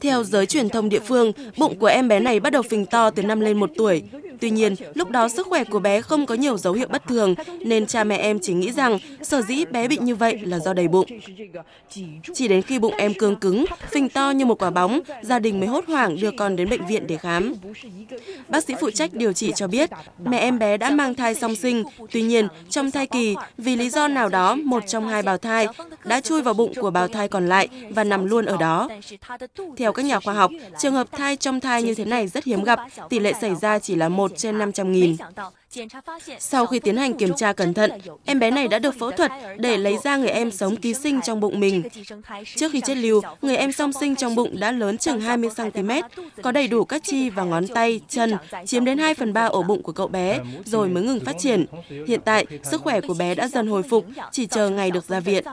Theo giới truyền thông địa phương, bụng của em bé này bắt đầu phình to từ năm lên một tuổi. Tuy nhiên, lúc đó sức khỏe của bé không có nhiều dấu hiệu bất thường, nên cha mẹ em chỉ nghĩ rằng sở dĩ bé bị như vậy là do đầy bụng. Chỉ đến khi bụng em cương cứng, phình to như một quả bóng, gia đình mới hốt hoảng đưa con đến bệnh viện để khám. Bác sĩ phụ trách điều trị cho biết, mẹ em bé đã mang thai song sinh, tuy nhiên trong thai kỳ, vì lý do nào đó, một trong hai bào thai đã chui vào bụng của bào thai còn lại và nằm luôn ở đó. Theo các nhà khoa học, trường hợp thai trong thai như thế này rất hiếm gặp, tỷ lệ xảy ra chỉ là 1 trên 500 nghìn. Sau khi tiến hành kiểm tra cẩn thận, em bé này đã được phẫu thuật để lấy ra người em sống ký sinh trong bụng mình. Trước khi chết lưu, người em song sinh trong bụng đã lớn chừng 20 cm, có đầy đủ các chi và ngón tay, chân, chiếm đến 2 phần 3 ổ bụng của cậu bé, rồi mới ngừng phát triển. Hiện tại, sức khỏe của bé đã dần hồi phục, chỉ chờ ngày được ra viện.